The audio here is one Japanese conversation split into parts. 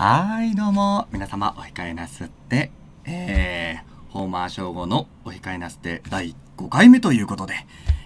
はい、どうも、皆様、お控えなすって、えー、ホーマー称号のお控えなすって第5回目ということで、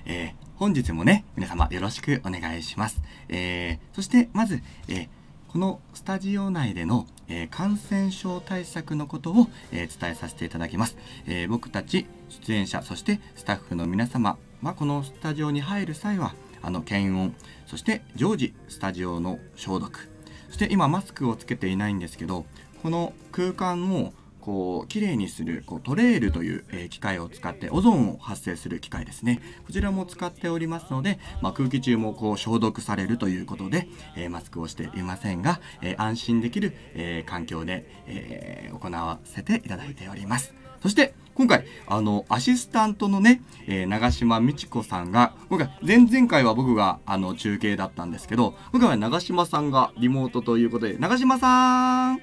えー、本日もね、皆様よろしくお願いします。えー、そして、まず、えー、このスタジオ内での、えー感染症対策のことを、えー伝えさせていただきます、えー僕たち出演者そしてスタッフの皆様はこのスタジオに入る際はあの検温そして常時スタジオの消毒そして今マスクをつけていないんですけどこの空間をこう綺麗にするこうトレールという、えー機械を使ってオゾンを発生する機械ですね。こちらも使っておりますので、まあ、空気中もこう消毒されるということで、えーマスクをしていませんが、えー安心できる、え環境で、えー行わせていただいております。そして今回あのアシスタントのね、えー長島美智子さんが今回前々回は僕があの中継だったんですけど今回は長島さんがリモートということで長島さん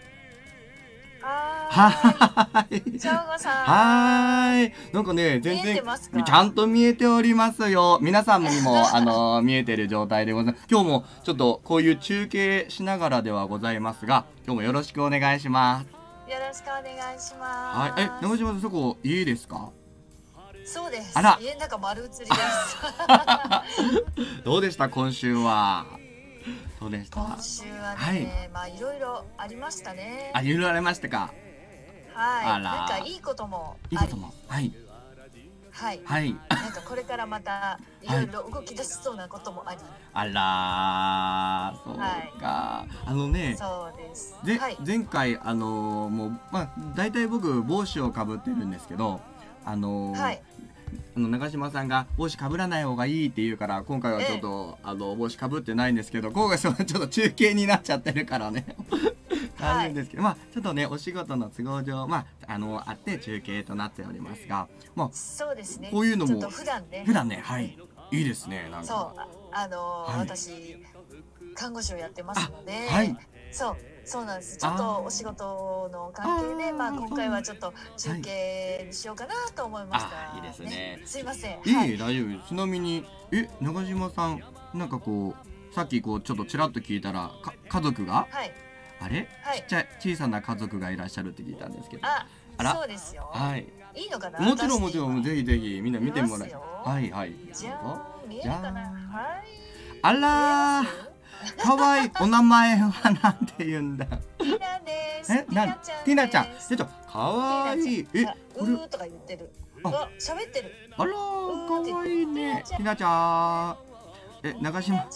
はい。正吾さん。はーい。なんかね、全然ちゃんと見えておりますよ。皆さんにも、あの見えてる状態でございます。今日もちょっとこういう中継しながらではございますが、今日もよろしくお願いします。よろしくお願いします。はい。え、長島さん、そこ、いいですか？そうです。あら家の中丸映りです。どうでした？今週は。どうでした？今週はね、はいまあいろいろありましたね。あ、いろいろありましたか？はい。なんかいいこともいいことも。はい。はい。はい。なんかこれからまたいろいろ動き出しそうなこともあり、あらー、そうか。あのね、そうです。で、はい。前回あのーもうまあ大体僕帽子をかぶってるんですけどあのーはい。あの長嶋さんが帽子かぶらない方がいいって言うから今回はちょっと、あの帽子かぶってないんですけど今回そのちょっと中継になっちゃってるからねはいあるんですけど、まあちょっとねお仕事の都合上まああのあって中継となっておりますがまあそうですね。こういうのも普段ね。普段ねはいいいですねなんかそう。ああのーはい私看護師をやってますので、はいそうそうなんです。ちょっとお仕事の関係で、まあ今回はちょっと中継にしようかなと思いました。あーいいですねすいません。いい、はい。大丈夫ちなみにえ長嶋さんなんかこうさっきこうちょっとちらっと聞いたらか家族がはい。あれ、はい。ちっちゃい小さな家族がいらっしゃるって聞いたんですけど。あ、あら。そうですよ。はい。いいのかな？もちろんも私ちろんぜひぜひみんな見てもらい。見ますよ。はいはい。じゃあ見えるかな？はい。あら見えーかわいいお名前はなんて言うんだ？ティナです。え？なん？ティナちゃんちょっとかわいい。え？あこれとか言ってる。あ。あ、喋ってる。あらーかわいいね。ティナちゃん。え長島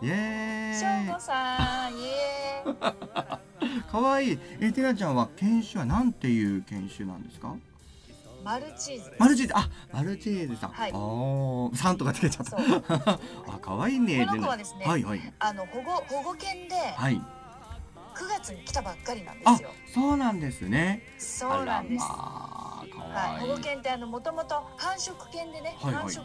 ティナちゃん。イエしょうーごさん、イエーイ。イかわいい。えティナちゃんは犬種はなんていう犬種なんですか？マルチーズ。マルチーズ。あマルチーズさん、はい。あーさんとかつけちゃった。あ可愛いねこの子はですねはいはい。あの保護保護犬ではい。9月に来たばっかりなんであすよ。そうなんですね。そうなんです。まあ可はい、愛い保護犬ってあのもともと繁殖犬でね、はいはい。繁殖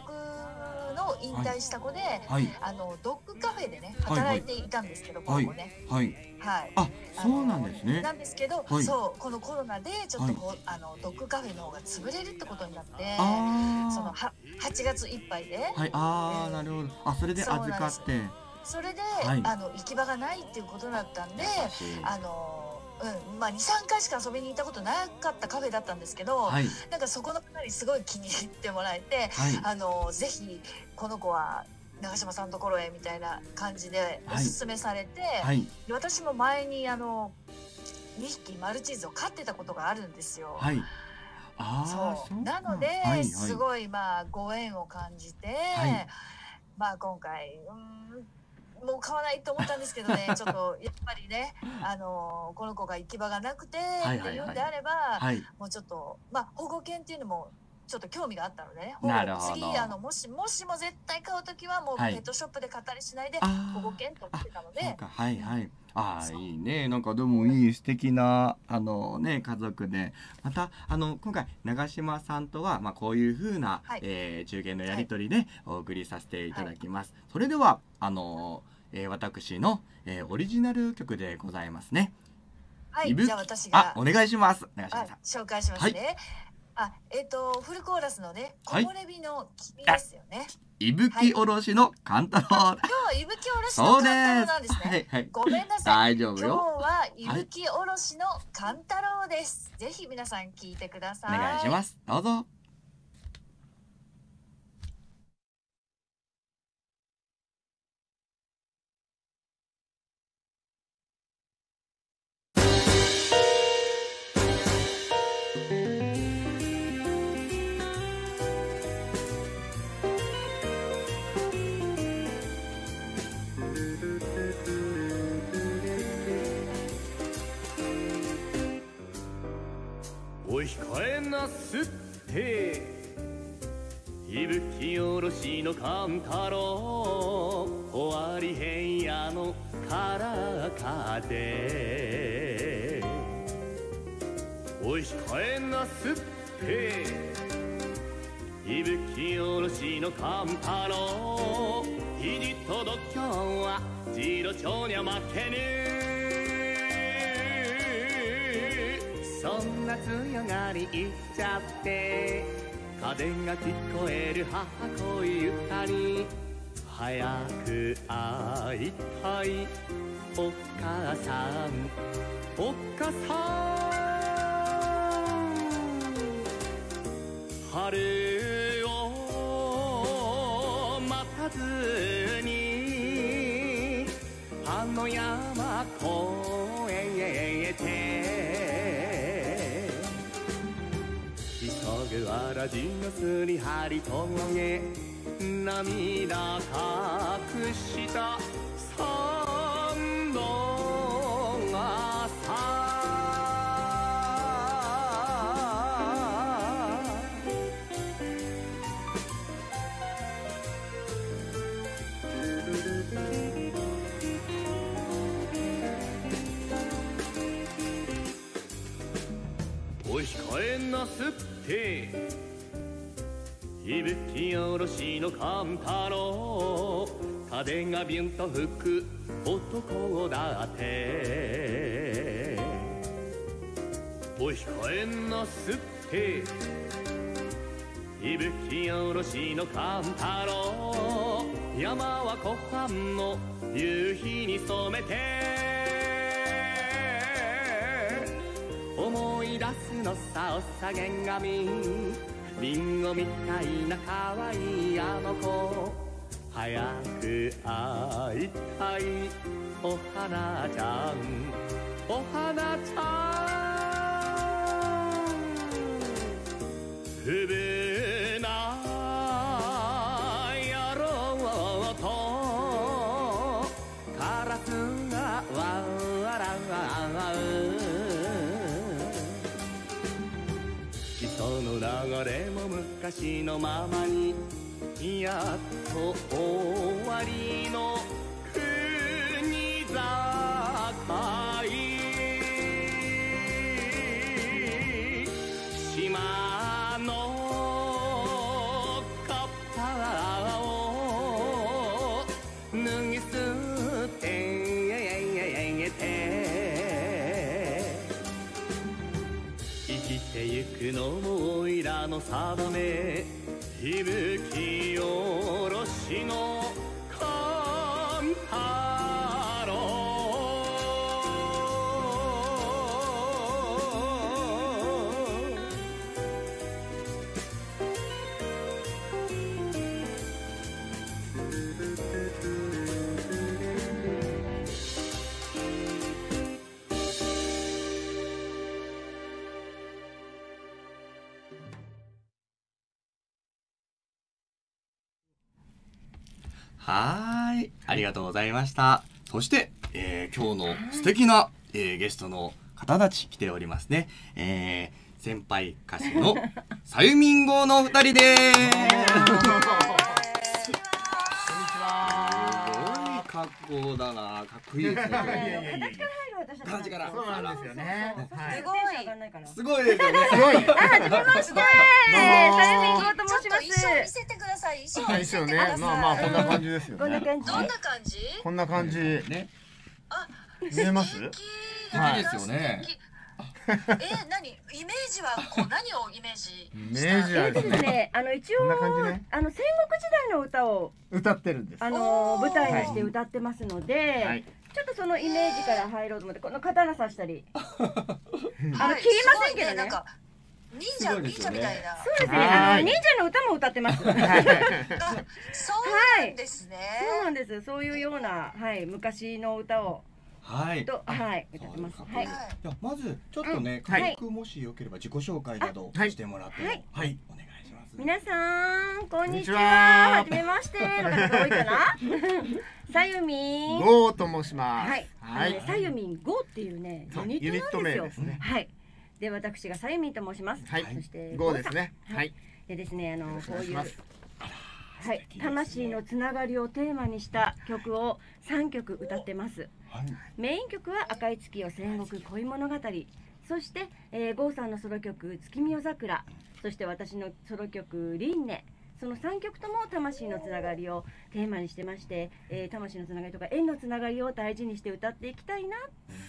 の引退した子で、はいあのドッグカフェでねはい。はい働いていたんですけど、こはい。の子ね。はい。はい。あそうなんですね。なんですけど、はい。そうこのコロナでちょっとこう、あのドッグカフェの方が潰れるってことになって、そのは8月いっぱいで、はい。あーなるほど。あそれで預かって。それで、はい。あの行き場がないっていうことだったんで、あのうんまあ23回しか遊びに行ったことなかったカフェだったんですけど、はい。なんかそこの方にすごい気に入ってもらえて、はい。あのぜひこの子は長嶋さんのところへみたいな感じでおすすめされて、はい。で私も前にあの2匹マルチーズを飼ってたことがあるんですよ。はい。あそう。なので、はいはい。すごいまあご縁を感じて、はい。まあ今回うんもう買わないと思ったんですけどね。ちょっとやっぱりねあのこの子が行き場がなくて、いはいっていうんであれば、はい。もうちょっとまあ保護犬っていうのもちょっと興味があったのでね。次あのもしもしも絶対買う時はもうペはい。ットショップで買ったりしないで、保護犬と思ってたので。か。はいはい。ああいいね。なんかでもいい素敵なあのね家族で。またあの今回長嶋さんとはまあこういう風な、はい。えー中継のやり取りでお送りさせていただきます、それではあの、えー私の、えーオリジナル曲でございますねはいじゃあ私あがお願いします長嶋はいさん紹介しますね、あ、えっ、とフルコーラスのね、木はい漏れ日の君ですよね。いぶきおろしの勘太郎。今日はいぶきおろしのそう勘太郎です。なんですね。はいはい。ごめんなさい。大丈夫今日よ。はいぶきおろしの勘太郎です。ぜひ皆さん聞いてくだおさい。願いします。どうぞ。なすって。いぶきおろしの勘太郎終わりへんやのからかで。おい控えなすって。いぶきおろしの勘太郎肘届きょんは次郎長には負けぬ。そんな強がり言っちゃって風が聞こえる母恋歌に早く会いたい。お母さんお母さん。春を待たずにあの山越急ぐわらじのすり張りとげ涙隠した三度がさ。お控えなすっていぶきおろしの勘太郎。風がビュンと吹く男だって。お控えなすって。いぶきおろしの勘太郎。山は湖畔の夕日に染めて。思い出すのさおさげんがみリンゴみたいな可愛いあの子。早く会いたい。お花ちゃん。お花ちゃん。昔のままにやっと終わりの定め響きおろしのざいました。そして、えー今日の素敵な、えーゲストの方たち来ておりますね。えー先輩歌手のさゆみんごのお二人です。すごい格好だな。かっこいいですね。感じから。そうなんですよね。はい。すごい。すごいですよね。すごい。はじめまして、さゆみんごと申しまちょっと衣装見す。せてください。衣装ねてください。。まあまあこんな感じですよね。こんな感じ？どんな感じ？こんな感じ。ね。見えます？素敵素敵ですよね素敵え何？イメージはこう何をイメージイメしたージはえっとですね、あの一応ね。あの戦国時代の歌を歌ってるんです。あはの舞台にして歌ってますので、い。ちょっとそのイメージから入ろうと思ってこの刀刺したり、あのはい。切りませんけどね。すごいなんか忍者、ね。忍者みたいな。そうですね。はい。あの忍者の歌も歌ってます。そう あそうなんですね、なんです。そういうようなはい昔の歌をはい。とはい歌ってます。はい。はい。じゃあまずちょっとね、軽くもしよければ自己紹介などはい。してもらっても。ははい。い、お願いします。皆さんこんにちは。は。はじめまして。の方が多いかな？さゆみん。ゴーと申します。はい。はい。あのねさゆみん GO っていうねユニット名ですね。はい。で私がさゆみんと申します。はい。そしてゴーですね。はい。でですねあのこういうはい。魂のつながりをテーマにした曲を3曲歌ってます。はい。メイン曲は赤い月よ戦国恋物語。そして、えー、郷さんのソロ曲月見夜桜。そして私のソロ曲輪廻。その3曲とも魂のつながりをテーマにしてまして、えー魂のつながりとか縁のつながりを大事にして歌っていきたいな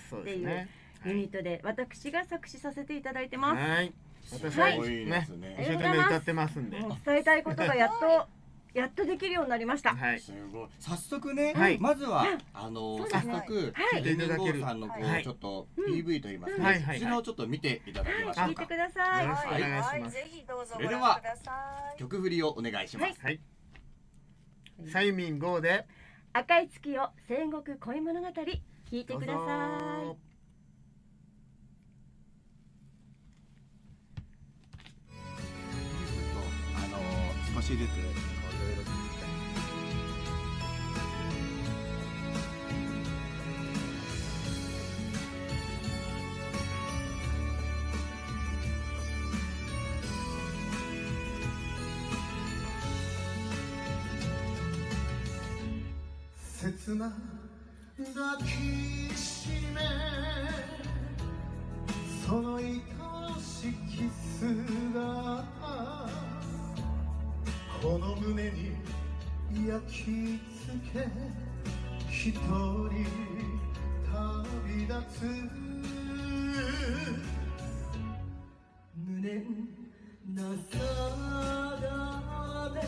そうですね。ユニットで私が作詞させていただいてます、はい。私はね。ね一生懸命歌ってますんで。伝えたいことがやっとやっとできるようになりました、はい。すごい。早速ね、はい。まずはあのね。速はい。さんのこうはい。ちょっとうん PV と言いますうん。か、はいはい。そちらをちょっと見ていただきましょ聞いて。ください。よろしくおはい、願いします。はい、ぜひどうぞそれではご覧ください。曲振りをお願いします。はい。サイミンゴーで赤い月よ戦国恋物語聞いてください。ぞ。あの少しずつ切な抱きしめその愛しき姿この胸に焼き付け一人旅立つ。胸なさがめ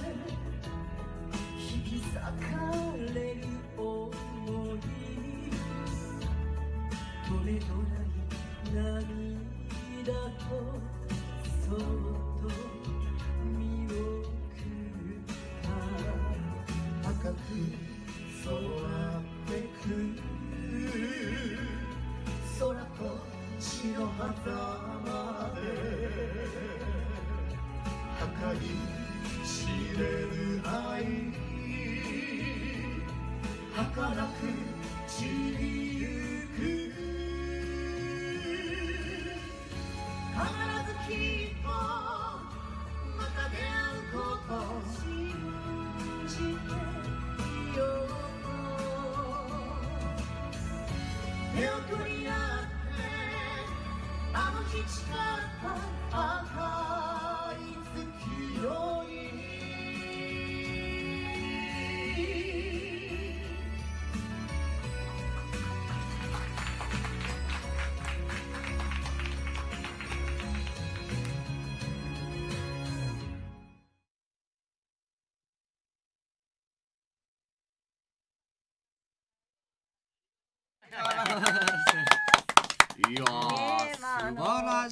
나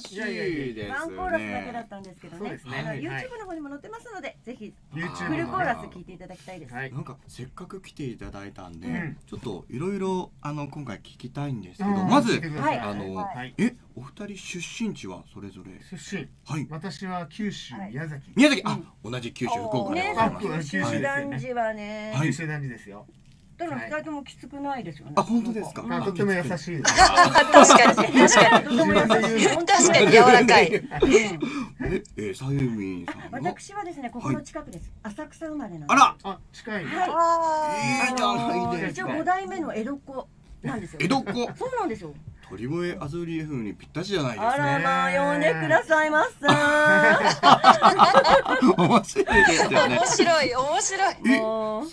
しいですね。ワンコーラスだけだったんですけどね。そうですね。はい YouTube の方にも載ってますのでぜひフルコーラス聞いていただきたいです、はい。なんかせっかく来ていただいたんで、うん。ちょっといろいろあの今回聞きたいんですけど、うん。まずはいあの、はい。えお二人出身地はそれぞれ？出身。はい。私は九州はい。宮崎。宮崎。あ、同じ九州福岡でねございます。あ九州男児はね、はい。九州男児ですよどの二人ともきつくないですよね。あ本当ですか？うんあとても優しいです確かに、確かに。とても優しい。本当確かに柔らかい。うんえ、えー、さゆみんさんの？私はですね、ここの近くです。浅草生まれなんです。あらあ近いはい。あいいじゃないですか一応五代目の江戸っ子なんですよ。江戸っ子？そうなんですよ。鳥越アズリエ風にぴったしじゃないですかあらまあ呼んでくださいませ。面白いですよね面白い、面白い。えすごい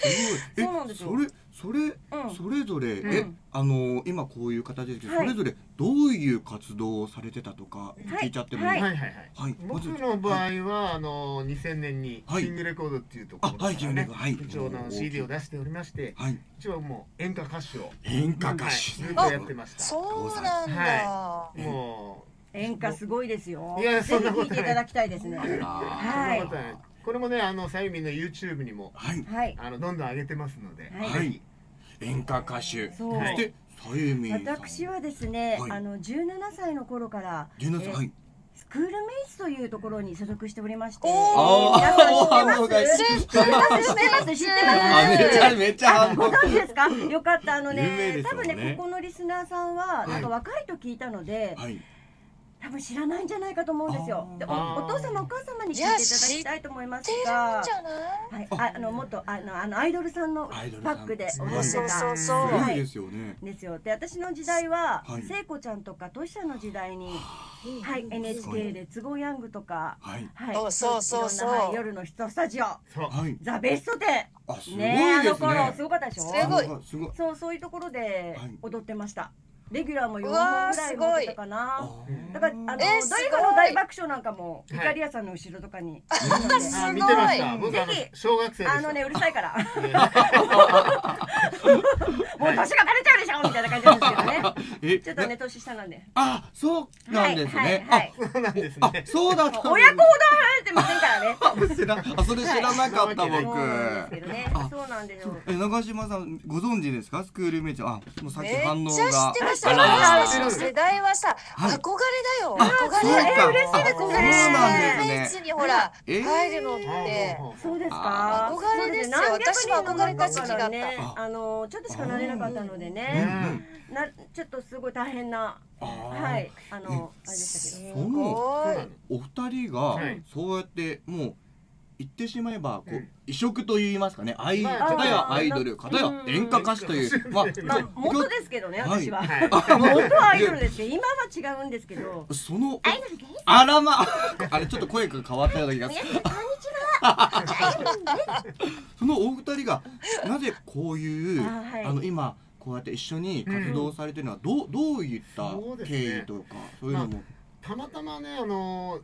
えそうなんですよそれそれ、うん。それぞれ、うん。えあの今こういう形ですけど、はい。それぞれどういう活動をされてたとか聞いちゃってもいい？はですかはいはい。はい。はい僕の場合はあの2000年にはい。キングレコードっていうところあはいキングレコード。はい。一応の CD を出しておりましてはい。一応もう演歌歌手を演歌歌手、はいずっとやってました。そうなんだ。はも演歌すごいですよ。いやぜひそんなことない。聞いていただきたいですね。はい。これもねあのさゆみんの YouTube にもはい。はい。あのどんどん上げてますのではい。はい演歌歌手そしてさゆみんさん私はですね、はいあの17歳の頃から17歳、えはいスクールメイツというところに所属しておりまして、皆さん知ってます？知ってます？知ってます？知ってます？ゃめっちゃ反応ご存知ですか？よかったあのね、ね多分ねここのリスナーさんはなんかはい若いと聞いたので、はい多分知らないんじゃないかと思うんですよ。でおお父様お母様に聞いていただきたいと思いますが？はい、ああの元あのあのアイドルさんのアイドルさん。バックで踊ってた。そう。そうそうすはごいですよね。ですよ。で私の時代は、はい。聖子ちゃんとかトシちゃんの時代に、はい、NHK で「都合ヤング」とか、はい。はい、そうそうそう。はい夜のヒットスタジオ。そう。はい「ザ・ベストテあすごいン」ね。あの頃すごかったでしょ？すごいすごい。そうそういうところではい。踊ってましたレギュラーも4本ぐらいすごい持ってたかな。あだからあのえー誰かの大爆笑なんかもはい。イカリアさんの後ろとかに、すあごい。見てました。僕あの小学生あのねうるさいから。ね もう年がバレちゃうでしょみたいな感じなんですけどちょっとね年下なんで。あそうなんですはいねはいはい。そうなんですあねそうだ親子ほど離れてませんからね。あそれ知らなかった僕。そうなんですけどね。あそうなんですよ。え長嶋さんご存知ですか？スクールメイトあもうさっきめっ反応ちゃ知がってました。世代はさ、はい。憧れだよ。あ憧そうれ。か嬉しいですねあそうなんですメイねツにほら、えー。入るのって。そうですあか憧れですよ。そうね。私も憧れた時期があった。あのちょっとしかなれなかったのでうねん。なちょっとすごい大変なはいあのあれでしたけど。そのすごい。お二人がはい。そうやってもう言ってしまえばこううん異色と言いますかね。アイまあ片やアイドル片やうん演歌歌手という。まあまあ元ですけどねはい。私は。はい。元はアイドルですけど今は違うんですけど。そのアイドルです。あらま。あれちょっと声が変わったような気がする。皆さんこんにちは。そのお二人がなぜこういうあの今こうやって一緒に活動されてるのはどうどういった経緯とかそういうのも。たまたまねあの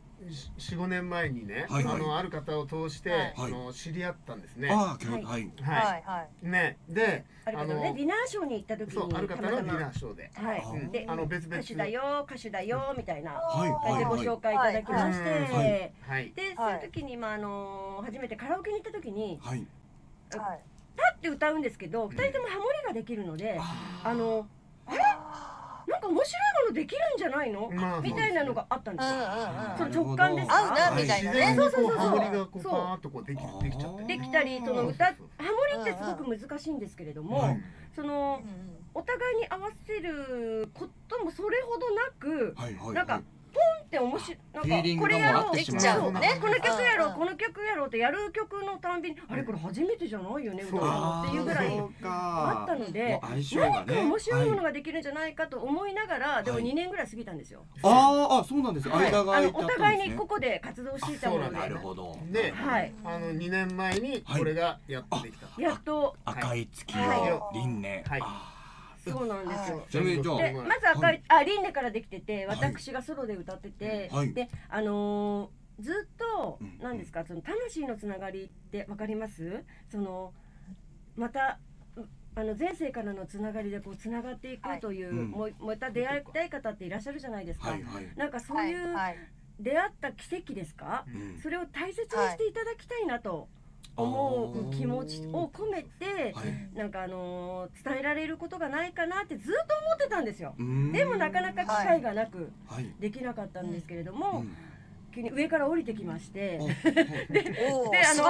45年前にね、はいはい。あのある方を通して、はい。あの知り合ったんですね。ああはいはい。ははい。はい。い。ね。である方のねディナーショーに行った時そうある方のディナまーショーで、はい。うん。であの別々歌手だよ歌手だよみたいなはい感じでごはいはい紹介いただきまして、はい。はい。はい。でそういう時に、まあ、あの初めてカラオケに行った時にはいはい。パッて歌うんですけど、二人ともハモリができるのであのあれなんか面白いものできるんじゃないの、まあみたいなのがあったんですよ。うんうんその直感です。か合うなみたいなね。自然にこうそうそうそう。ハモリがこうそうパーッとこうできちゃって。できたりそのうん歌ハモリってすごく難しいんですけれども、はいそのお互いに合わせることもそれほどなくはいはい。なんかはいって面白いなんフィーリングがこれやろうできちゃうね。この曲やろう、うんこの曲やろうってやる曲のたんびに、あれこれ初めてじゃないよね歌うのあっていうぐらいあかったので何か。ね。面白いものはいができるんじゃないかと思いながら、でもはい2年ぐらい過ぎたんですよ。あーあそうなんです間がお互いにここで活動していたもので。なるほど。ではい。あの2年前にこれがやっとできた。やっと。赤い月はい。を輪廻。はい。あそうなんですよ。ちなみにじゃあでまず赤い、あリンネからできてて私がソロで歌ってて、はい。であのーずっとうん。何ですかその魂のつながりってわかります？そのまたうあの前世からのつながりでこうつながっていくという、うん。もうまた出会いたい方っていらっしゃるじゃないですか、はいはい。なんかそうはいいうはい。出会った奇跡ですか、うん。それを大切にしていただきたいなと思う気持ちを込めて、はい。なんかあのー伝えられることがないかなってずっと思ってたんですよ。でもなかなか機会がなくはい。できなかったんですけれどうも、ん。急に上から降りてきまして、であの。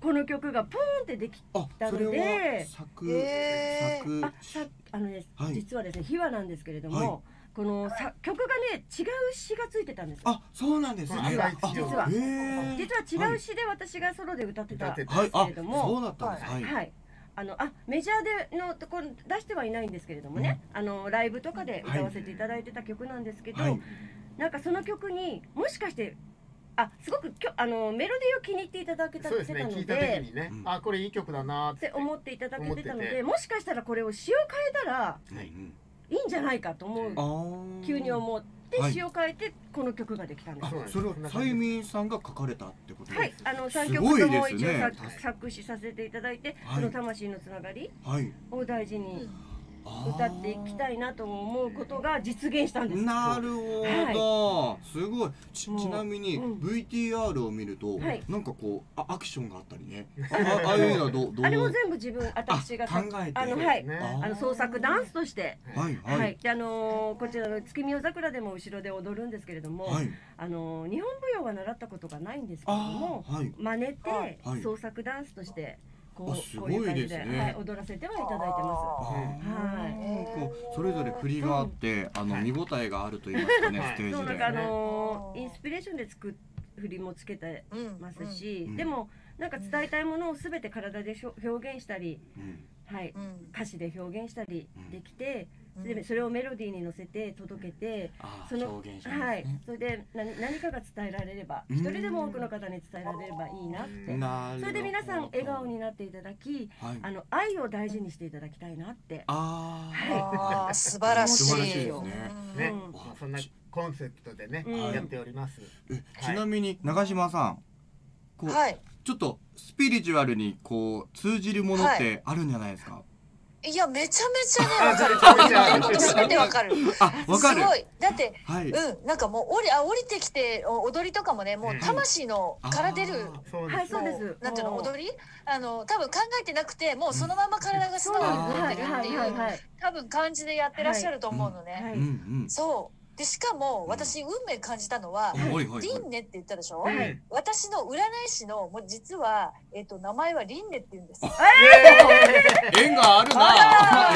この曲がポーンってできあそれは作へー。あ作さあのね、はい。実はですね秘話なんですけれども、はいこのさ曲がね違う詩がついてたんです。よ。あそうなんですね。実は。あ実は。実は違う詩で私がソロで歌ってたんですはいあけれども、そうだったんですはい。はい。あのあメジャーでのところ出してはいないんですけれどもね、あのライブとかで歌わせていただいてた曲なんですけど、はい。なんかその曲にもしかしてあすごくきょあのメロディーを気に入っていただけたそうですてたので。ね聞いた時にね、うん。あこれいい曲だなーっってて思っていただけてたのでもしかしたらこれを詞を変えたらはい。うんいいんじゃないかと思う。急に思ってはい。詞を変えてこの曲ができたんです。あそうなんですそれはサイミンさんが書かれたってことはい。です、あの3すごい曲とも一応作作詞させていただいて、はい。その魂のつながりはい。を大事にあー歌っていきたいなと思うことが実現したんです。なるほど、すごい。ちなみにうん。VTR を見ると、はい。なんかこうあアクションがあったりね。ああああいうのはどうどう？あれも全部自分私があ考えて。あのはい。ね。あの創作ダンスとして。はい。は、はい。い。であのーこちらの月見夜桜でも後ろで踊るんですけれども、はい。あのー日本舞踊は習ったことがないんですけれどあもーはい。真似てはい。創作ダンスとしてこうあすごこういう感じいですねはい、踊らせてはいただいてます。はい。こうそれぞれ振りがあって、あのはい。見応えがあると言いますかね、はい。ステージで。そうなんかあのーインスピレーションで作っ振りもつけてうんますし、うん。でもなんか伝えたいものをすべて体でしょ表現したり、うん。はい、うん。歌詞で表現したりうんできて、うん。でそれをメロディーに乗せて届けて、あその表現者ですね。はい、それで何何かが伝えられればうん。一人でも多くの方に伝えられればいいなって。なるほど。それで皆さん笑顔になっていただきはい。あの愛を大事にしていただきたいなって。ああー素晴らしい。素晴らしいですね。うん。ね、うんまあそんなコンセプトでね、うん。やっております。ちなみに長島さん、こう、はい。ちょっとスピリチュアルにこう通じるものってあるんじゃないですか？いやめちゃめちゃねわかる。すべてわかる。あ、わかる。すごい。だってはい。うんなんかもう降りあ降りてきてお踊りとかもねもう魂のから出るそうです。はいそうです。なんていうの踊り？あの多分考えてなくてもうそのまま体が素直に動いてるっていう多分感じでやってらっしゃると思うのね。そうでしかも私運命感じたのはリンネって言ったでしょ、はい。私の占い師のもう実は、えっと名前はリンネって言うんです。よ縁があるな。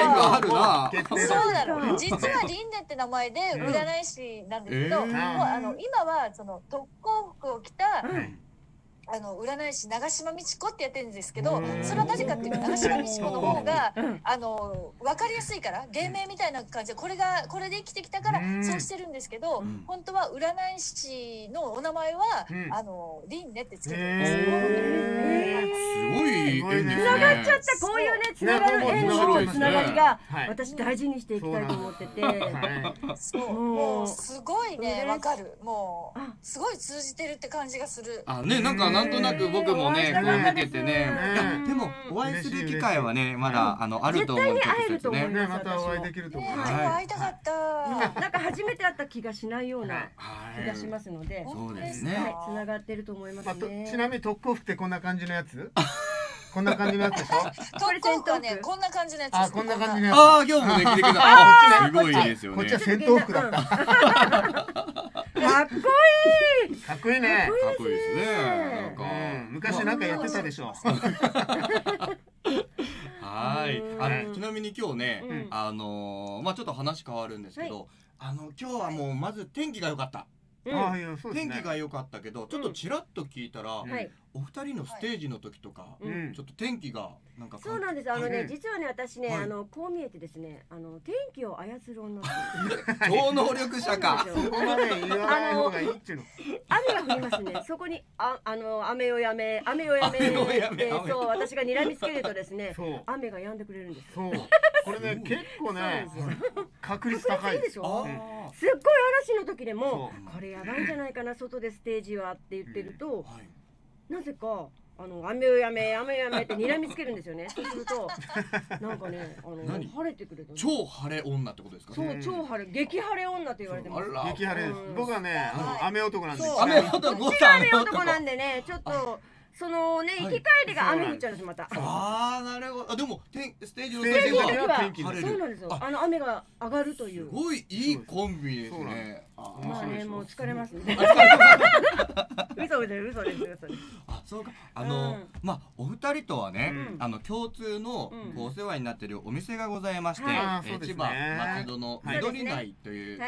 縁があるな。そうだ。なの実はリンネって名前で占い師なんですけど、うんもうあの今はその特攻服を着た、うんあの占い師長島美智子ってやってるんですけどうん。それはなぜかっていうと長島美智子の方がうん。あの分かりやすいから芸名みたいな感じでこれがこれで生きてきたからうん。そうしてるんですけどうん。本当は占い師のお名前はうん。あのリンネってつけてるんですへすごい縁ですね。つながっちゃったこういうねつながる縁のつながりがはい。私大事にしていきたいと思ってて。うもう。もうすごいねわかる。もあ。うすごい通じてるって感じがする。あねなんかなんとなく僕もねこううん見ててね。でもお会いする機会はねまだあのあると思う絶対に会えると思いね。ね、またお会いできると思いねます。今日会い。たかったなんか初めて会った気がしないようなはい。気がしますので、そうですはい。ね。、つながってると思います。ちなみに特攻服ってこんな感じのやつ？こんな感じのやつでしょ？特攻服はねこんな感じのやつあこんな感じのやつ。ああ今日もね着てきた。あすごいですよね。こっち。は戦闘服だった。かかっこいい。っこいいね。かっこいいですね。な昔なんかやってたでしょ。はい。うんあのちなみに今日ねうん。あのーまあちょっと話変わるんですけど、あの今日はもうまず天気が良かった。うん。ああいやそうですね。天気が良かったけどちょっとちらっと聞いたら、はい、お二人のステージの時とか、うん。ちょっと天気がなんかそうなんです。あのね、はい実はね、私ね、はい。あのこう見えてですね、あの天気を操る女 超能力者か。そうなんですよ。ここまで言わない方がいいっていうの。雨が降りますね。そこにああの雨をやめ、雨をやめ雨をやめ。で雨そう私が睨みつけるとですね、そう。雨が止んでくれるんですよ。そう。これね結構ね確率高いいいでしょ？あうんすっごい嵐の時でもそこれやばいんじゃないかな外でステージはって言ってるとあ、はい。なぜかあの雨をやめ雨をやめって睨みつけるんですよね。そうするとなんかねあの何？晴れてくれた超晴れ女ってことですか？そううん超晴れ激晴れ女って言われてます。激晴れですうん。僕はねあの雨男なんです雨男こっちが雨男なんでねちょっとそのねはい。行き帰りが雨降っちゃうんですまた。ああなるほど。あでも天ステージのステージの時は天気晴れる。そうなんですよ。ああの雨が上がるといすうごいいいコンビですね。まあねもう疲れますね。嘘です嘘です嘘。ですあそうか。あの、うんまあお二人とはね、うん。あの共通のお世話になっているお店がございまして、千葉松戸のはい。緑台とい。う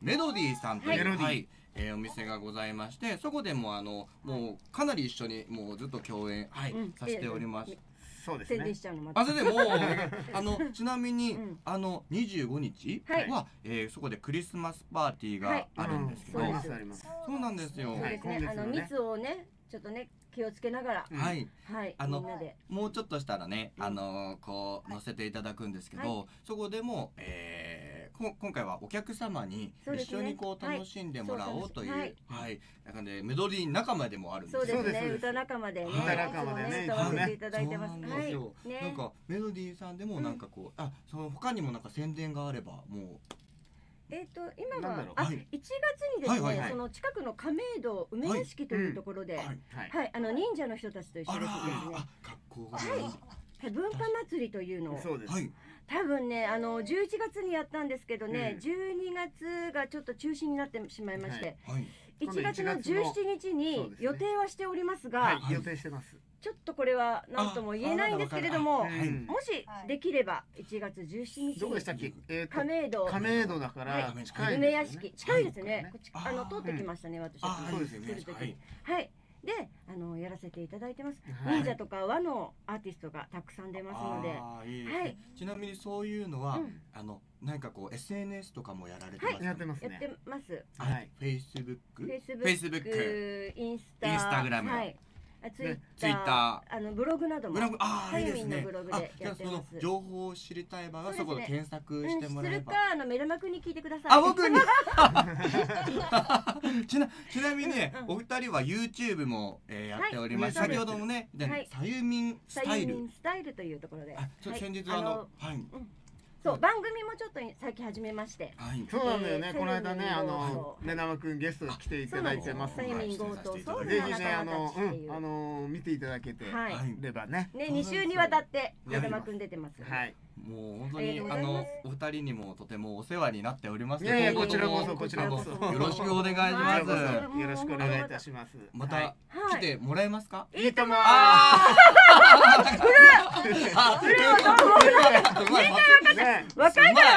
メロディーさんという、はい。はいえーお店がございましてそこでもあのもうかなり一緒にもうずっと共演、はいうん。させております。そうですね。宣伝しちゃうのまあたそれでもう あのちなみに、うん。あの25日は、はいえーそこでクリスマスパーティーがはい。あるんですけど、うん。あります。あります。そうなんですよ。はいそうですね。あののね。密をねちょっとね気をつけながら。うん。はい。はい。あのみんなで。もうちょっとしたらね、うん。あのーこう載せていただくんですけど、はそこでも、え今回はお客様に一緒にこう楽しんでもらおうという、ははい。い、なんかねメドリー仲間でもあるんです。よそうですね。歌仲間でね歌仲間でねいつも歌わせていただいてます。はい。ね。なんかメロディーさんでもなんかこう、あその他にもなんか宣伝があればもえっ、と今はあ、はい。1月にですね、はいはいはい。その近くの亀戸梅屋敷というところで、はい、うはい。はい。あの忍者の人たちと一緒あらでねあ格好がいい。はい。はい。文化祭りというのを。そうです。はい多分ねあの11月にやったんですけどね、うん12月がちょっと中止になってしまいまして、はい。1月の今度1月の17日に予定はしておりますが、はい予定してます。ちょっとこれは何とも言えないんですけれどももしできれば1月17日にどこでしたっけ？えーと亀戸。亀戸だから梅屋敷。近いですね、あの通ってきましたね、私あそうですよね。はいであのやらせていただいてます、はい。忍者とか和のアーティストがたくさん出ますので。いいですね。はい。ちなみにそういうのは、うん。あのなんかこう SNS とかもやられてますか、やってますやってねます。はい。フェイスブックフェイスブ Facebook ックインスタインスタグラム。はい。あツイッター Twitter あのブログなどもブログあいいですね。あブログでそのやってます。情報を知りたい場合はそこで検索うんしてもらえば、するかあの目玉くんに聞いてください。あ僕に？ちなちなみにね、うんお二人は YouTube も、えーやっております、はい先ほどもね、さゆみんスさタイル。スタイルというところで。先日あのはいそう番組もちょっと最近始めまして。はい。そうなんだよね。えーこの間ねあのそう目玉くんゲストに来ていただいてますさゆのでみん強盗ソウルぜひねあのあの見ていただけてればね。ね2週にわたってやります。目玉くん出てますはいもう本当にあのお二人にもとてもお世話になっております。いやいやこちらこそこちらこそ。よろしくお願いしはますよろしくお願いいたします。またははい。来てもらえますか？い。いともああ古いあ古いわかんないわかんないじ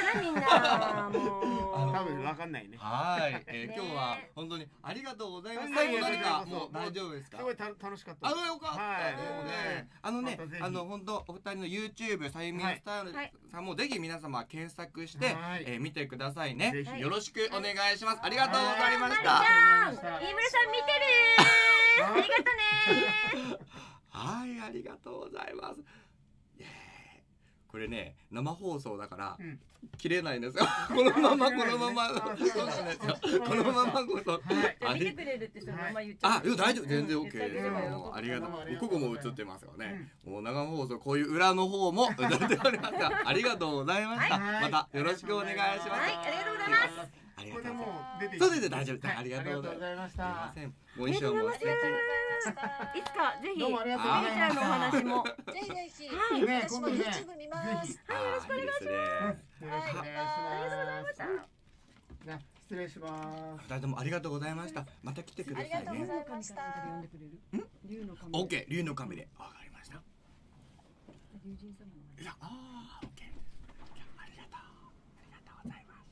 ゃないみんなもう多分わかんないね。はい、えーね。今日は本当にありがとうございます。最後何かもう大丈夫ですか？す。ごいた楽しかった。あのよかった、はい。もうね、あのねあの本当お二人の YouTube サイミンスタイルはいさんもぜひ皆様検索して、はい。えー見てくださいね。ぜ。ひ。よろしくお願いします。ありがとうございました。ゃん。飯村さん見てるありがとね はい、ありがとうございます。これね、生放送だから、うん切れないんですよ。このまま、このまま、あそうなんですよ。このままこそ。はいあ見てくれるって人のまま言っちゃあ、いや大丈夫、全然うん OK です。よありがとう。ここも映ってますよね。もう生放送、こういう裏の方も 映っておりますが、ありがとうございました。はいまたよろしくお願いします。はいありがとうございますありがとうございます。そうです、大丈夫です。はいありがとうございます。すいありがとうございました。いつかぜひどうもありがとうみるちゃんのお話もぜひぜひ、はいね私も今度ね YouTube 見ます。ぜひあーい。よろしくお願いしありがとうございまましたすね失礼します二人ともありがとうございました。また来てくださいねありがとうご。ざいました竜の神オッケー、竜の神で。わかりました。竜神様のいや、あー、オッケー。いやありがとう。ありがとうございます。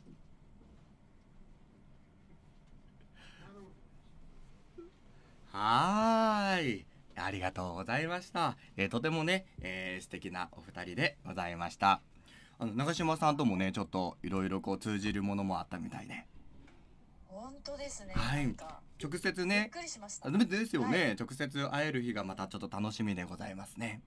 はーい。ありがとうございました。えーとてもね、えー素敵なお二人でございました。あの、長嶋さんともね、ちょっといろいろこう通じるものもあったみたいで。本当ですね。はい直接びっね、くりしましたあ。ですよね、は直接会える日がまたちょっと楽しみでございますね。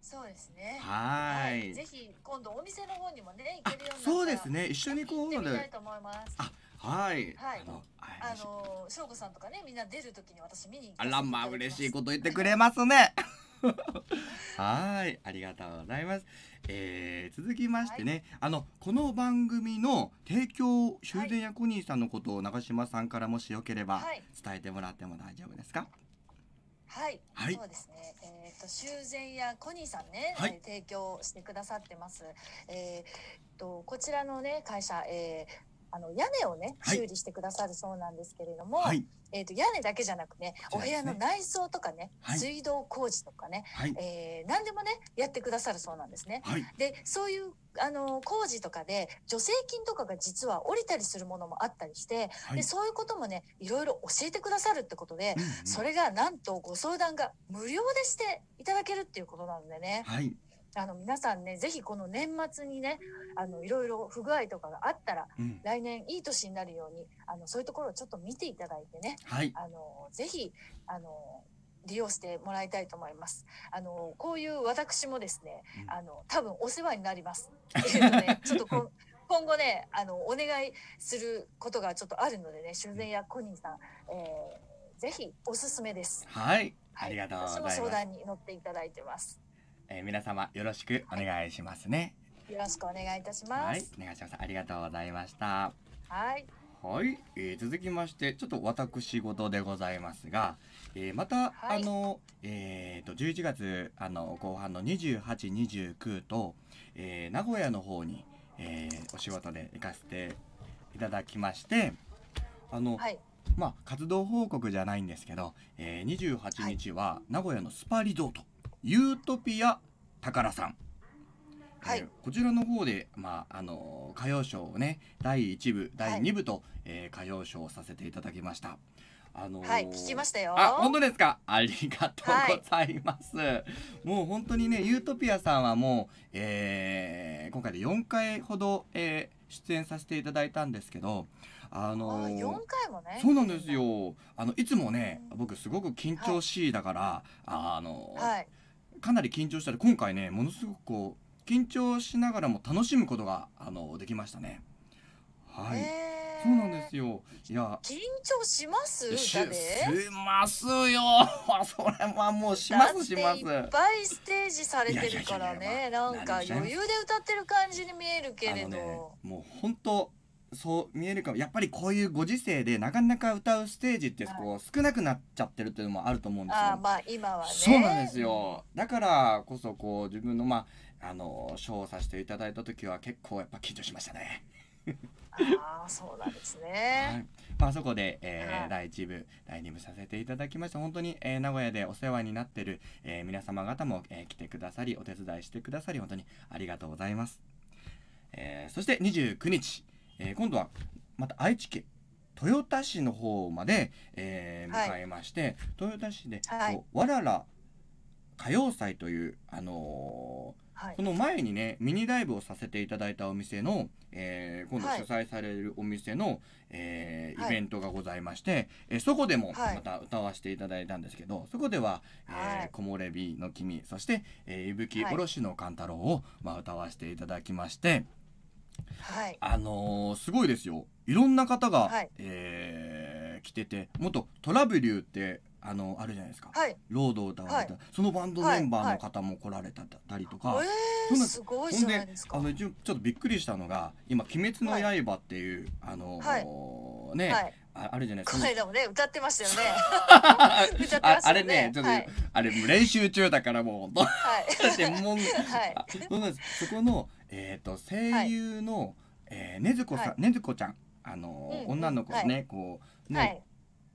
そうですね。はーい。ぜひ今度お店の方にもね行けるようになったらそうですね、一緒にこうので。行ってみたいと思います。あはい。はいあの、あの翔吾さんとかねみんな出るときに私見に行あらまあ嬉しいここと言ってくれますね。はい、ありがとうございます。えー、続きましてね、あのこの番組の提供修繕やコニーさんのことを長嶋さんからもしよければはい伝えてもらっても大丈夫ですか？はい、はいそうですね。えっ、と修繕やコニーさんね、はいえー提供してくださってます。えーっとこちらのね会社、えーあの屋根をねはい。修理してくださるそうなんですけれども、はい。えー、と屋根だけじゃなくねお部屋の内装とかね、はい。水道工事とかね、はい。えー何でもねやってくださるそうなんですね。はい。でそういうあの工事とかで助成金とかが実は降りたりするものもあったりして、はい。でそういうこともねいろいろ教えてくださるってことで、うんうん。それがなんとご相談が無料でしていただけるっていうことなのでね。はいあの皆さんねぜひこの年末にねあのいろいろ不具合とかがあったらうん来年いい年になるようにあのそういうところをちょっと見ていただいてねはいあのぜひあの利用してもらいたいと思います。あのこういう私もですね、うんあの多分お世話になります。えっとね、ちょっとこん今後ねあのお願いすることがちょっとあるのでね、修繕やコニーさん、えーぜひおすすめです。はいはい、ありがとうござい私もます相談に乗っていただいてます。えー皆様よろしくお願いしますね。よろしくお願いいたしまはい。す。お願いします。ありがとうございました。はい、はい、えー続きましてちょっと私事でございますが、えーまた、はい。あのえー、と11月あの後半の2829と、えー名古屋の方に、えーお仕事で行かせていただきましてあの、はい、まあ活動報告じゃないんですけど、えー28日は名古屋のスパリゾートユートピア宝さんはいえーこちらの方で、まあ、あの歌謡ショーをね第1部第2部と、えー歌謡ショーをさせていただきました。あのーはい、聞きましたよ。あ本当ですか？ありがとうございます、もう本当にねユートピアさんはもう、えー今回で4回ほど、えー出演させていただいたんですけどあのーあ四回もね。そうなんです。よあのいつもね僕すごく緊張しいだから、あのーはい、かなり緊張したり今回ねものすごくこう緊張しながらも楽しむことがあのできましたね。はい、へー。そうなんですよ。いや。緊張します？ししますよ。それはもうしますします。いっぱいステージされてるからいやいやいやねいやなんか何余裕で歌ってる感じに見えるけれど、ねもう本当そう見えるかも。やっぱりこういうご時世でなかなか歌うステージってこう少なくなっちゃってるっていうのもあると思うんですよ。ああまあ今はね。そうなんですよ。だからこそこう自分のまああのショーをさせていただいた時は結構やっぱ緊張しましたね。ああそうなんですはね、い。まあ、そこで、えーはい。第1部第2部させていただきました。本当に、えー名古屋でお世話になってる、えー皆様方も、えー来てくださりお手伝いしてくださり本当にありがとうございます、えーそして29日、えー今度はまた愛知県豊田市の方まで、えーはい。向かいまして、豊田市で、はい。わらら歌謡祭という、あのーはい。この前にねミニライブをさせていただいたお店の、えー今度はい。主催されるお店の、えーはい。イベントがございまして、えーそこでもはい。また歌わせていただいたんですけど、そこでは「はい。えー木漏れ日の君」そして「えー、伊吹おろしの勘太郎を」まあ、歌わせていただきましてはい。あのーすごいですよ。いろんな方が、はい。えー来てて元トラブリューってあのあるじゃないですか、はい。ロードを歌われた、はそのバンドメンバーの方も来られたりとか。えー、そうなんですすごいじゃないですか。あのちょちょっとびっくりしたのが今「鬼滅の刃」っていう、あのーね、はい。ああるじゃないですこかの間もね歌ってましたよね。ね。あれねちょっと、はい。あれ練習中だからもう本はい。もうはい。あそうなんです。そこの、えー、と声優の、えーねずこさん、はい。ねずこちゃん。あのーうんうん。女の子のね、こうの、はい。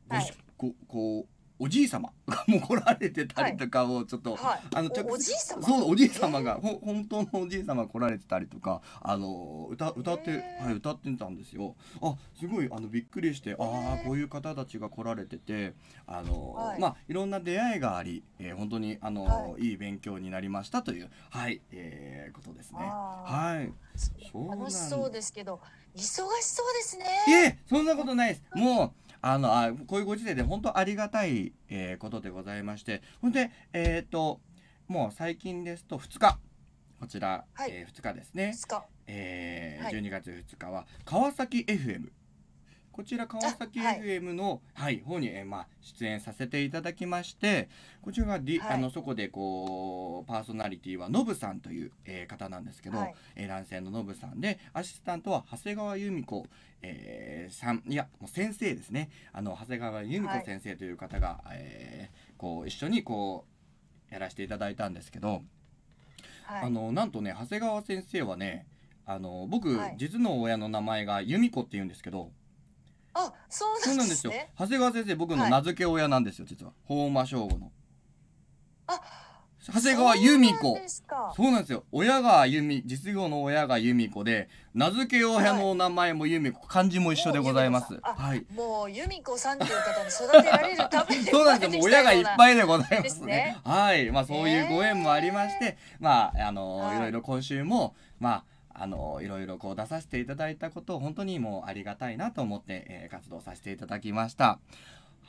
ごしはいここうおじい様が もう来られてたりとかをちょっと、はい。あのちょおおじい様？そうおじい様が、ほん本当のおじい様来られてたりとかあの歌歌って、へーはい歌ってたんですよ。あすごいあのびっくりしてああー。こういう方たちが来られててあの、はい。まあいろんな出会いがあり、えー本当にあの、、はいい勉強になりましたというはい、えー、ことですね。あー。はい。楽しそうですけど忙しそうですね。いえそんなことないです。もうあのあこういうご時世で本当ありがたい、えーことでございまして。ほんでえっ、ともう最近ですと2日。こちら、はい。え2日ですね。えーはい。12月2日は川崎 FM こちら川崎あはい。FM の、はい方に、えーまあ、出演させていただきましてこちらが、D はい。あのそこでこうパーソナリティはノブさんという、えー方なんですけど、はい。えー男性のノブさんでアシスタントは長谷川由美子、えーさんいやもう先生ですね。あの長谷川由美子先生という方が、えーこう一緒にこうやらせていただいたんですけど、はい。あのなんとね長谷川先生はねあの僕、はい。実の親の名前が由美子って言うんですけどあそうなそうなんんですね長谷川先生僕の名付け親なんですよ実は。本間翔吾の。あ長谷川由美子。そうなんですよ。親が由美実業の親が由美子で名付け親の名前も由美子漢字も一緒でございます。はい。もう由美子さんという方に育てられるためにそうなんですよ。親がいっぱいでございまですすね。ね。はい。まあそういうご縁もありまして、まあ、あの、はい。いろいろ今週も、まあ、あの、いろいろこう出させていただいたことを本当にもうありがたいなと思って、えー活動させていただきました。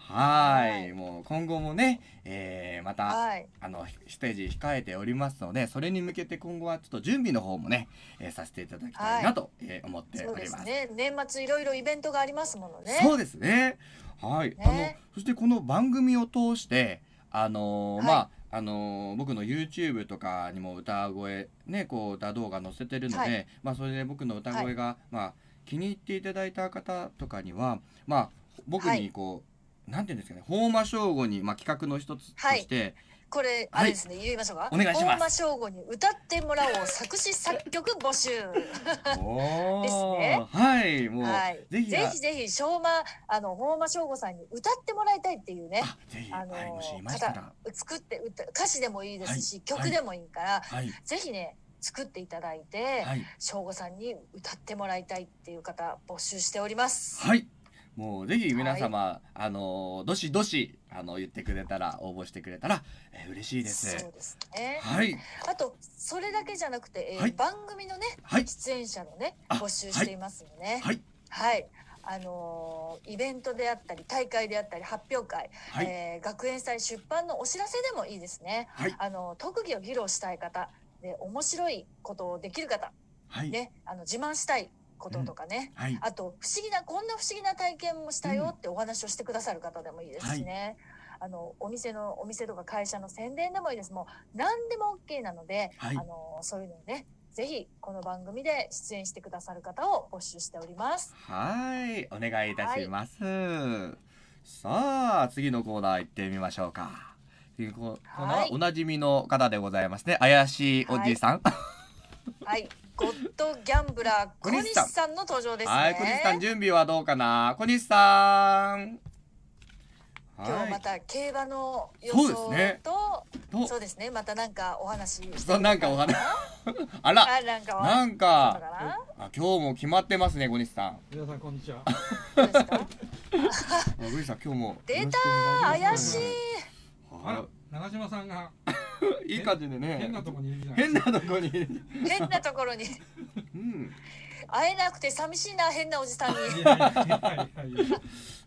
はい。はい。もう今後もね、えーまた、はい。あのステージ控えておりますのでそれに向けて今後はちょっと準備の方もね、えーさせていただきたいなと、えー思っております。ですね。年末いろいろイベントがありますものね。そうですね。はい。ね。あのそしてこの番組を通してあのーはい。まああのー僕の YouTube とかにも歌声ねこう歌動画載せてるので、はい。まあそれで僕の歌声が、まあ気に入っていただいた方とかにはまあ僕はい。にこう、なんていうんですかね、本間省吾にまあ企画の一つとして、これあれですね、言いましょうか？お願いします。本間翔吾に歌ってもらおう作詞作曲募集。ですね。はい、もう、はい。ぜひぜひぜひ昭和あの本間翔吾さんに歌ってもらいたいっていうねあのはい、作って歌歌詞でもいいですし、はい。曲でもいいから、はい、ぜひね作っていただいてはい、翔吾さんに歌ってもらいたいっていう方募集しております。はい。もうぜひ皆様、あのどしどしあの言ってくれたら応募してくれたら、えー嬉しいです。そう。ですね。はい。あとそれだけじゃなくて、えーはい。番組のねはい。出演者のねあ募集していますので、はい。はい、あのーイベントであったり大会であったり発表会、はい。えー学園祭出版のお知らせでもいいですね。はい。あの特技を披露したい方で面白いことをできる方、はい。ね、あの自慢したいこととかね、はいあと不思議なこんな不思議な体験もしたよってお話をしてくださる方でもいいですしね。あのお店のお店とか会社の宣伝でもいいです。もう何でも OK なので、はいあのそういうのをね、ぜひこの番組で出演してくださる方を募集しております。はいお願いいたします。さあ次のコーナー行ってみましょうか。次のコーナーははいおなじみの方でございますね。怪しいおじさん。はい、ゴッドギャンブラー小西さんの登場ですね。はい、小西さん準備はどうかな？小西さん。今日はまた競馬の予想ねと、とそうですね。またなんかお話そうなんかお話 あら。あなんかあ今日も決まってますね小西さん。皆さんこんにちは。小西さん今日も出た怪しい。あら、長島さんが いい感じでね。変なとこにいるじゃない変なとこにいる。変なところにうん。会えなくて寂しいな変なおじさんに。さあ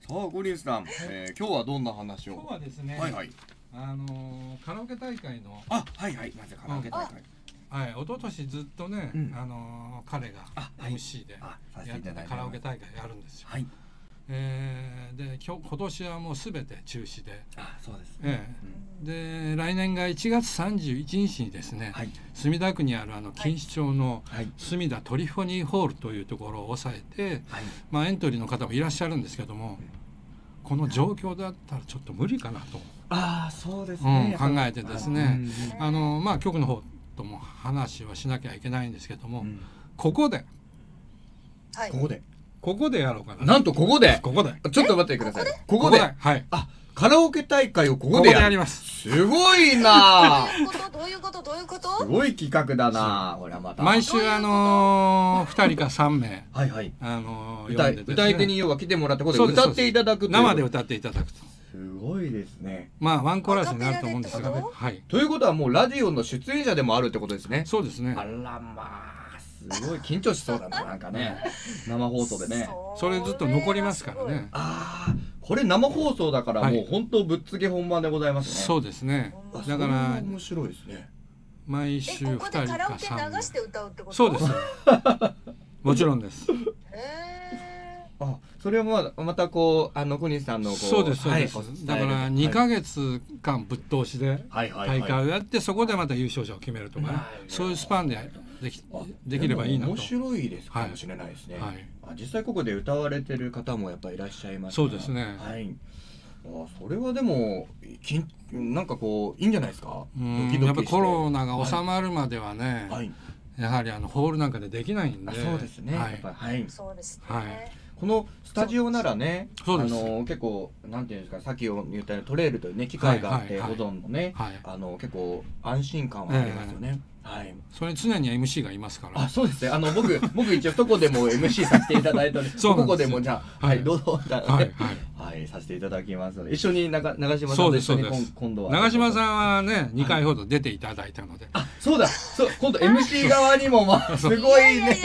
小西さん、えー、今日はどんな話を？今日。はですね、はいはい。あのーカラオケ大会の、あはいはい。まずカラオケ大会？はい、一昨年ずっとね、うんあのー彼があはい MC でやっていたカラオケ大会やるんですよ。はい。えーで今日今年はもうすべて中止で、あそうですね。ええ。で来年が1月31日にですね、はい。墨田区にあるあの錦糸町のはい。墨田トリフォニーホールというところを抑えて、はい。まあ、エントリーの方もいらっしゃるんですけども、この状況だったらちょっと無理かなと、ああそうですうんね。考えてですね。うん。あのまあ局の方とも話はしなきゃいけないんですけども、うん。ここではい。こ。こで。ここでやろうかな。なんとここで。ここで。ちょっと待ってください。ここで。はい。あカラオケ大会をこここでこでやります。すごいな。どういうこと？どういうこと？すどういうこと？ごい企画だな。これはまた。毎週あのー、2人か3名。はいはい。あのー歌い歌い手に要は来てもらってここで歌っていただく生で歌っていただくと。すごいですね。まあワンコーラスになると思うんですがはい。ということはもうラジオの出演者でもあるってことですね。そうですね。あらまあすごい緊張しそうだななんかね。生放送でね。それずっと残りますからね。ああこれ生放送だからはい。もう本当ぶっつけ本番でございますね。そうですね。あだから面白いですね。毎え週2ここで人かカラオケ3名流して歌うってこと？そうです。もちろんです。えあそれはまたこうあの小西さんのこうそうですそうです、はいだから2ヶ月間ぶっ通しではい。はいはい。大会をやってそこでまた優勝者を決めるとかね、はい。そういうスパンでできあできればいいなと。面白いですかもしれないですね。はい。あ実際ここで歌われてる方もやっぱりいらっしゃいますそうですね。はい。あそれはでもきんなんかこういいんじゃないですか？やっぱりコロナが収まるまではね、はい。やはりあのホールなんかでできないんで。あそうですね、はい。やっぱりはい。そうですね。はい。このスタジオならねそうです。あの結構なんていうんですかさっき言ったようにトレールというね機械があって、はいはいはい保存のね、はい。あの結構安心感はありますよね、はい。それに常に MC がいますから。あそうですね。あの僕 僕一応そこでも MC させていただいたのでそうなんですここでもじゃあは、はいいどうぞ。じゃあはいねはい。はい、させていただきますので。一緒に長長嶋さんと一緒に今度は。長嶋さんはね2回ほど出ていただいたので、あそうだ。そう今度 MC 側にもまあすごいね。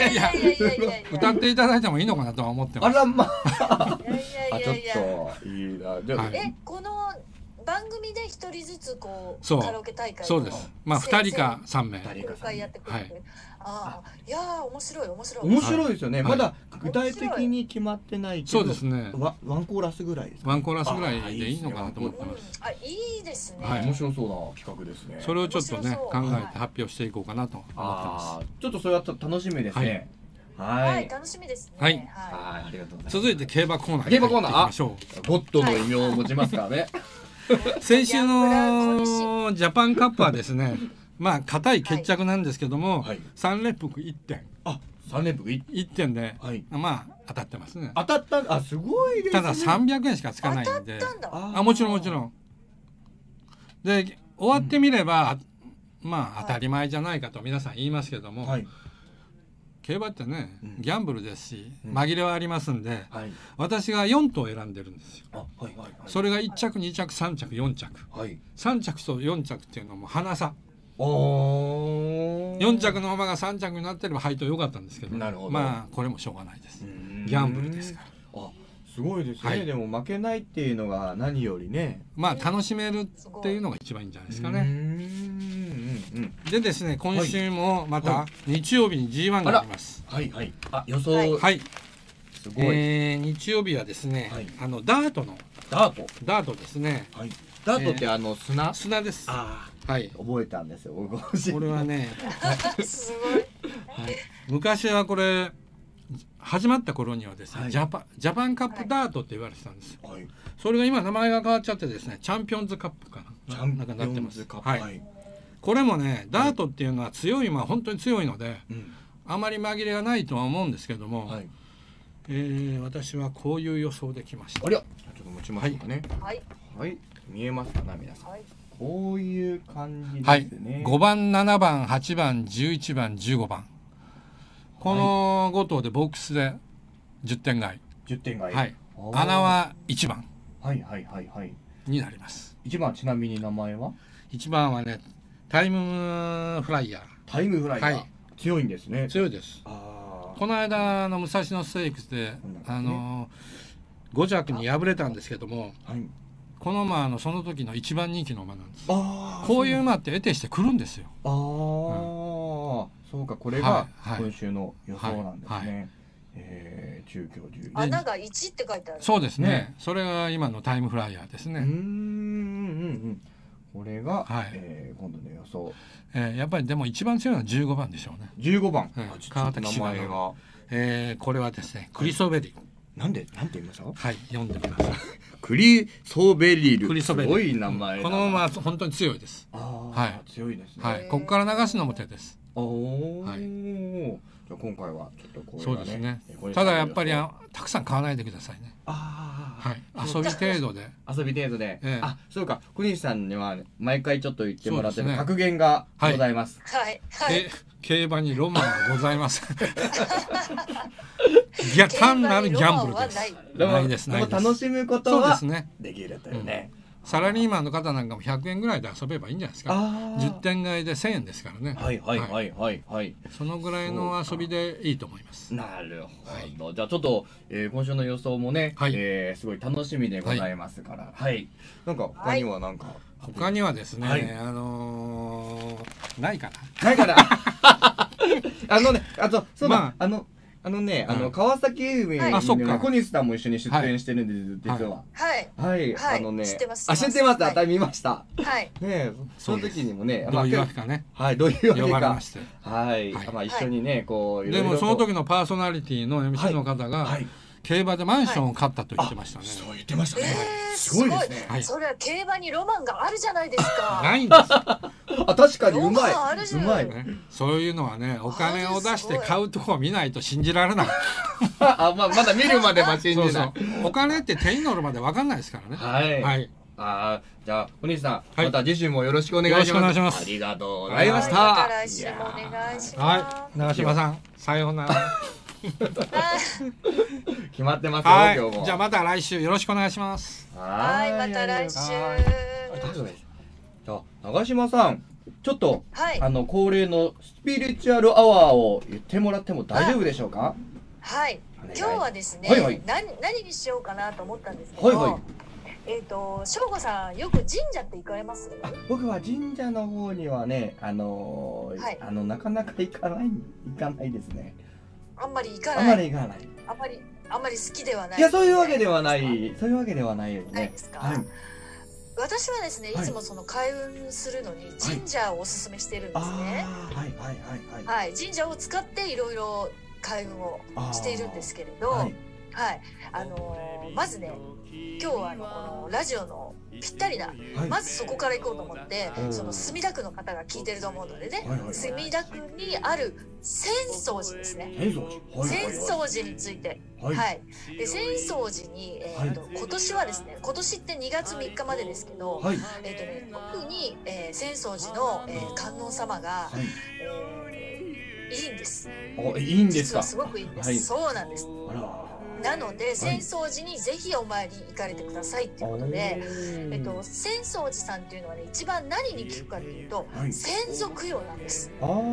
歌っていただいてもいいのかなとは思ってます。あらまいあやいやいやいや。といいな。じゃあ、はい。えこの番組で一人ずつこうそう。カラオケ大会そうです。まあ2人か3名。やってくれて、はいああい。やー面白い面白い。面白いですよね、はい。まだ具体的に決まってないけどそうですね。ワワンコーラスぐらいですかワンコーラスぐらいでいいのかなと思ってうんます。あいいですね、はい。面白そうな企画ですね。それをちょっとね考えて発表していこうかなと思ってまあーちょっとそれはと楽しみですね。はい。はい、楽しみですね。はい。はい。ありがとうございます。す続いて競馬コーナー競馬コーナー行ってみましょゴッドの異名を持ちますからね、う 先週のジャパンカップはですねまあ硬い決着なんですけども、はい。3連複1点。あ三連複い1点で、はい。まあ当たってますね。当たった。あすごいですね。ただ300円しかつかないんで。ああもちろんもちろん。で終わってみれば、まあ当たり前じゃないかと皆さん言いますけども、はい競馬ってねうん。ギャンブルですし、うん。紛れはありますんではい。私が4頭選んでるんですよ。あはいはいはい。それが1着2着3着4着。はい。3着と4着っていうのも花差おー。4着の馬が3着になってれば配当良かったんですけどなるほど。まあこれもしょうがないです。ギャンブルですから。あすごいですね、はい。でも負けないっていうのが何よりね。まあ楽しめるっていうのが一番いいんじゃないですかねでですね今週もまはた日曜日に G1 があります。はいはい。あ予想、はい。はい、すごい、えー日曜日はですね、はい。あのダートの。ダート。ダートですね。はい。ダートってあの砂、砂です。あはい。あ覚えたんですよ僕。これはね すごい。昔はこれ始まった頃にはですね、はい。ジャパジャパンカップダートって言われてたんですよ。はい。それが今名前が変わっちゃってですねチャンピオンズカップかな。なんかなってます。はい、これもねダートっていうのは強い馬は本当に強いのでうん。あまり紛れがないとは思うんですけども、はい。えー私はこういう予想できました。ありゃ。ちょっと持ちましょうかね。はい。はい、見えますかな皆さん。はい。こういう感じはいですね、5番7番8番11番15番。この5頭でボックスで10点外10点がはい。穴は1番。はいはいはいはい。になります。一番ちなみに名前は？1番はねタイムフライヤタイムフライがはい。強いんですね、ー強いです。あこの間の武蔵野ステークスでね。あの5着に敗れたんですけどもあはい。この馬あのその時の一番人気の馬なんです。こういう馬って得てしてくるんですよ。ああ、そうかこれが今週の予想なんですね、はいはえー中京十穴が1って書いてある。そうですね。ね。それが今のタイムフライヤーですね、うーんうんうんこれが、はい。えー今度の予想。えーやっぱりでも一番強いのは15番でしょうね、15番、うん。川崎芝の。前が。えーこれはですねクリソベリなんでなんて言いましたはい読んでくださいクリソベリル。クリソベリすごい名前だこの馬は本当に強いです。あー、はい。強いですね、はい。ここから流すのも手です。おお、はい今回はちょっとこねそうですね。ただやっぱりあたくさん買わないでくださいね。あー。はい。遊び程度で。遊び程度で、ええ。あそうか。小西さんには毎回ちょっと言ってもらってる格言がございます。はい。はい。け競馬にロマンはございません。いや単なるギャンブルです。でもない。ですないです。楽しむことそうではすね。できるというね、サラリーマンの方なんかも100円ぐらいで遊べばいいんじゃないですか。あー。10点買いで1000円ですからね。はいはいはい。はいはいそのぐらいの遊びでいいと思います。なるほど、じゃあちょっと、えー今週の予想もね、はい。えーすごい楽しみでございますから。はい、なんか他にはなんか、他にはですね、はい。あのーないかな。ないかな。あのねあとそうだ、まああのあのね、あのうん川崎海はい。にあそっか。小西さんも一緒に出演してるんです、実ははい。はい、はい。あのね知ってます。あ知ってます。はいあた見ました。はい。ねえその時にもねどういうわけかかね。はいどういうわけか。呼ばれまして。はい、はい。まあ一緒にねこういろいろと。でもその時のパーソナリティの MC の方が、はい。競馬でマンションを買ったと言ってましたね、そう言ってましたね、えー、すごいですね。はい。それは競馬にロマンがあるじゃないですか。ないんですあ確かにうまい。うん。まい。ね、そういうのはねお金を出して買うとこを見ないと信じられない。あまあまだ見るまでは信そうそじない。うお金って手に乗るまで分かんないですからね。はい、はい。あーじゃあお兄さん、はい。また次週もよろしくお願いします。よろしくお願いします。ありがとうございました、はい。また来週もお願いします。はい。長嶋さんさようなら。決まってますよ、はい。今日も。じゃあまた来週よろしくお願いします。はい、また来週。長嶋さんちょっと、はい。あの恒例のスピリチュアルアワーを言ってもらっても大丈夫でしょうか？はい。今日はですね、はいはい。何何にしようかなと思ったんですけど、はいはい。えっ、と翔吾さんよく神社って行かれます？あ僕は神社の方にはねあのーはい。あのなかなか行かない行かないですね。あんまり行かあんない。まり行かない。あんまりあんまり好きではない？いやそういうわけではない。そういうわけではないですね。ないですか？はい私はですね、いはい。つもその開運するのに神社をおすすめしてるんですね。はいはいはい。はい。はい、神社を使っていろいろ開運をしているんですけれど、ははい。い、あのーまずね、今日はあのこのラジオのぴったりな、はい。まずそこから行こうと思ってその墨田区の方が聞いてると思うのでね、はいはいはい。墨田区にある浅草寺ですね。浅草寺。について、はい。はい、で浅草寺に、えーとは今年はですね、今年って2月3日までですけど、はい。えーとね、特に、えー浅草寺の、えー観音様が、はい。えーいいんです。おいいんですすごくいいんです。はい。そうなんです。あらなので浅草寺にぜひお参り行かれてくださいっていうことで、えっと、浅草寺さんっていうのはね一番何に効くかっていうと、はい。先祖供養なんです。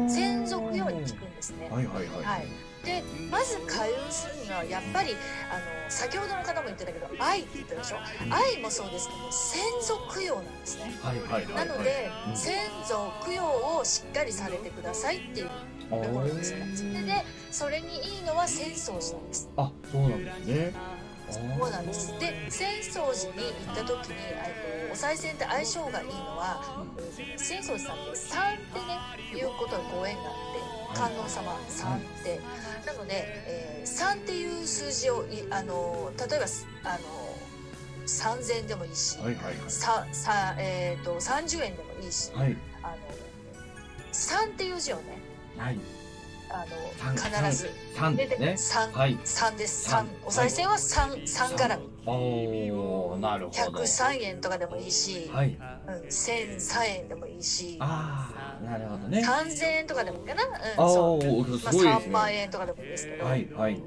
先祖供養に効くんですね。はいはいはいはい、でまず開運するにはやっぱりあの先ほどの方も言ってたけど愛って言ったでしょ？愛もそうですけど先祖供養なんですね。はいはいはいはい。なので、うん先祖供養をしっかりされてくださいっていうところですねそれでそれにいいのは浅草寺なんです。あそうなんですね。そうなんです。で浅草寺に行った時にえっとお賽銭って相性がいいのはえー浅草寺さんって3ってねいうことがご縁があって観音様3って。なので、えー3っていう数字をいあの例えばあの3000円でもいいし、はいはいはい。ささえー、と30円でもいいし、はい。あの3っていう字をねはい。あ三。の必ず。三ですね3はい。三です。三。三。お賽銭は三。三絡みおーなるほど。103円とかでもいいし、はい。うん、1003円でもいいし。ああなるほどね。3000円とかでもいいかな、あうん、そう。まあ、ごいです3万ね円とかでもいいですけど、はいはい。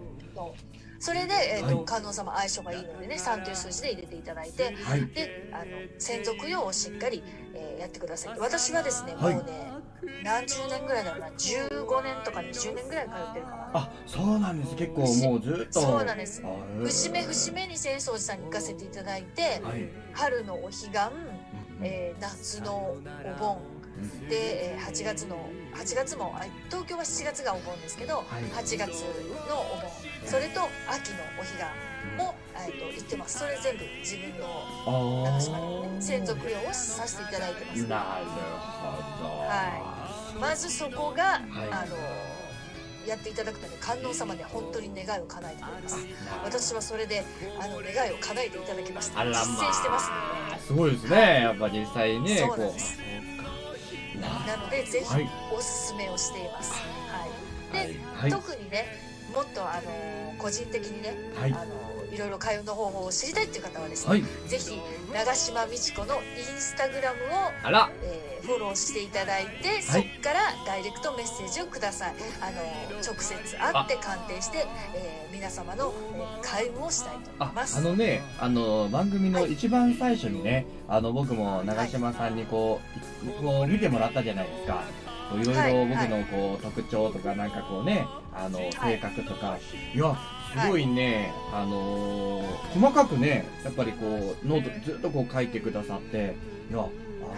それで、えーとはい。観音様相性がいいのでね3という数字で入れていただいてはい。であの専属用をしっかり、えーやってください。私はですね、はい。もうね何十年ぐらいだろうな。15年とか20年ぐらい通ってるかな。あそうなんです。結構もうずっと。そうなんです。節目節目に浅草寺さんに行かせていただいてはい。春のお彼岸、えー夏のお盆。うんで、えー8月の8月もあ東京は7月がお盆ですけど、はい。8月のお盆。それと秋のお彼岸も、えー、と行ってます。それ全部自分のあ長島のね専属用をさせていただいてます。なるほど。はまずそこが、はい。あのやっていただくとね観音様で本当に願いを叶えてくれます。私はそれであの願いを叶えていただきました。実践してますのすごいですね。やっぱ実際ねそうなんです。なのでぜひはい。おすすめをしています、はい、で、はい。特にねもっとあの個人的にね、はい。あのいろいろ開運の方法を知りたいっていう方はですね、はい。ぜひ長島美智子のインスタグラムを、えーフォローしていただいて、そこからダイレクトメッセージをください。あの直接会って鑑定して、えー皆様の、えー開運をしたいと思あいます。あのねあの番組のはい。一番最初にね、あの僕も長嶋さんにこう,、こう見てもらったじゃないですか。いろいろ僕のこう、特徴とかなんかこうねあの性格とか、い、やすごいね、あのー細かくねやっぱりこうノートずっとこう書いてくださっていや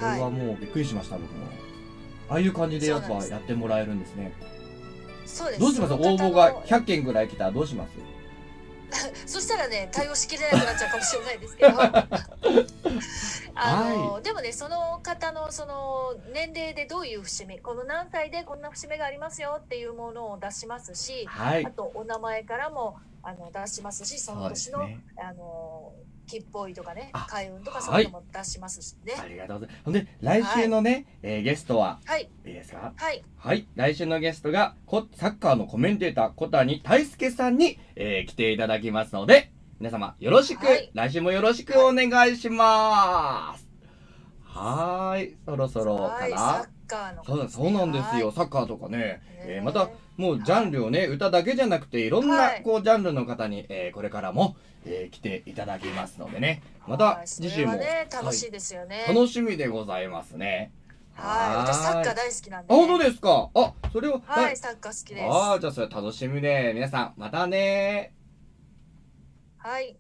あれはもうびっくりしました、僕も。ああいう感じでやっぱやってもらえるんですね。そうです。どうします？応募が100件ぐらい来たらどうします？そしたらね対応しきれなくなっちゃうかもしれないですけど。あの、でもねその方のその年齢でどういう節目この何歳でこんな節目がありますよっていうものを出しますし、はい。あとお名前からもあの出しますしその年の、ね。あの吉報とかねあ開運とかはいそういうのも出しますしね。ありがとうございます。ほんで、来週のね、えーゲストは、はい。いいですか？はい。はい。来週のゲストが、こサッカーのコメンテーター、小谷大輔さんに、えー来ていただきますので、皆様、よろしく、はい。来週もよろしくお願いします。はーい。そろそろかな？はい。サ。ッカーの。そうだそうなんですよ。はい。サッカーとかね。えーねまた、もうジャンルをね、歌だけじゃなくて、いろんな、はい。こう、ジャンルの方に、えーこれからも、えー来ていただきますのでね。また次週も、ね楽しはいいですよね。楽しみでございますね。はい。私サッカー大好きなんであ、本当ですか？あ、それを、はいサッカー好きです。ああ、じゃあそれ楽しみで、皆さん、またねはい